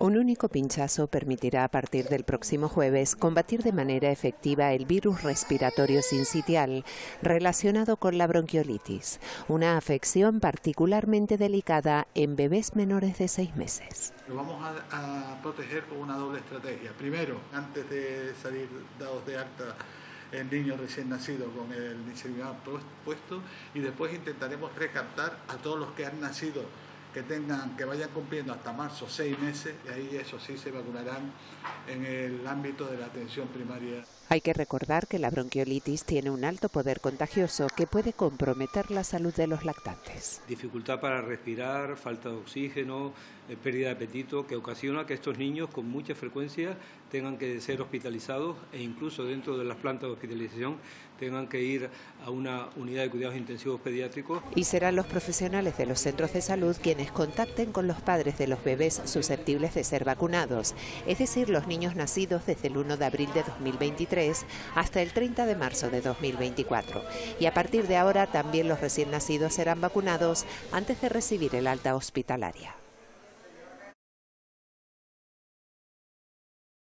Un único pinchazo permitirá a partir del próximo jueves combatir de manera efectiva el virus respiratorio sincitial relacionado con la bronquiolitis, una afección particularmente delicada en bebés menores de seis meses. Lo vamos a, proteger con una doble estrategia. Primero, antes de salir dados de alta el niño recién nacido con el nicerimab puesto y después intentaremos recaptar a todos los que han nacido que tengan, que vayan cumpliendo hasta marzo seis meses y ahí eso sí se vacunarán en el ámbito de la atención primaria. Hay que recordar que la bronquiolitis tiene un alto poder contagioso que puede comprometer la salud de los lactantes. Dificultad para respirar, falta de oxígeno, eh, pérdida de apetito, que ocasiona que estos niños con mucha frecuencia tengan que ser hospitalizados e incluso dentro de las plantas de hospitalización tengan que ir a una unidad de cuidados intensivos pediátricos. Y serán los profesionales de los centros de salud contacten con los padres de los bebés susceptibles de ser vacunados, es decir, los niños nacidos desde el 1 de abril de 2023 hasta el 30 de marzo de 2024. Y a partir de ahora también los recién nacidos serán vacunados antes de recibir el alta hospitalaria.